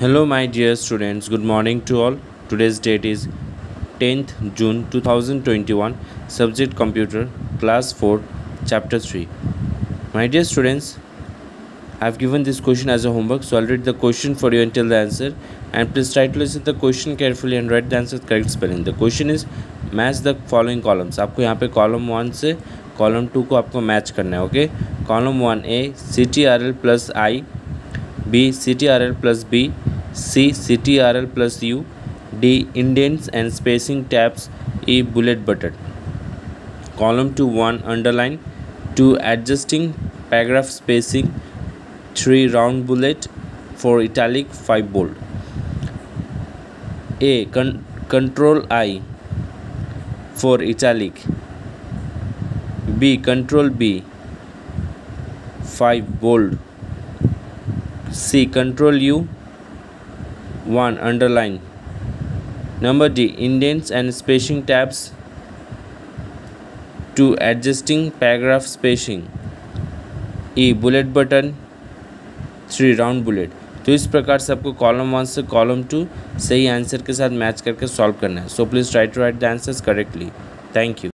Hello, my dear students. Good morning to all. Today's date is 10th June 2021. Subject Computer, Class 4, Chapter 3. My dear students, I have given this question as a homework, so I'll read the question for you until the answer. And please try to listen the question carefully and write the answer with correct spelling. The question is match the following columns आपको यहाँ पे column one से column to को आपको match करना है okay column one A C T R L plus I B C T R L plus B C. CTRL plus U D. Indents and spacing tabs E. Bullet button column to 1 underline 2 adjusting paragraph spacing 3 round bullet 4 italic 5 bold A. Con control I for italic B. Control B 5 bold C. Control U 1 underline. Number d, indents and spacing tabs. To adjusting paragraph spacing. E bullet button three round bullet तो इस प्रकार से आपको column one से column two सही answer के साथ match करके सॉल्व करना है। So please try to write the answers correctly thank you